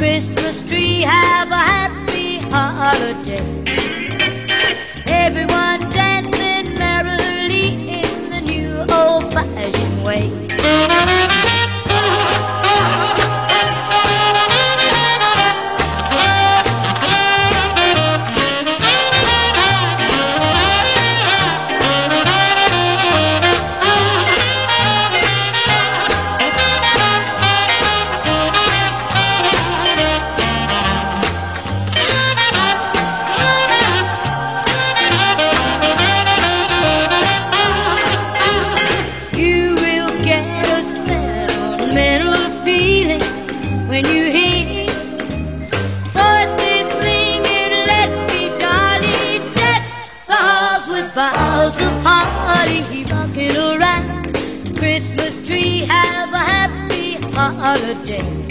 Christmas tree. Have a happy holiday. Everyone dancing merrily in the new old-fashioned way. Christmas tree. Have a happy holiday.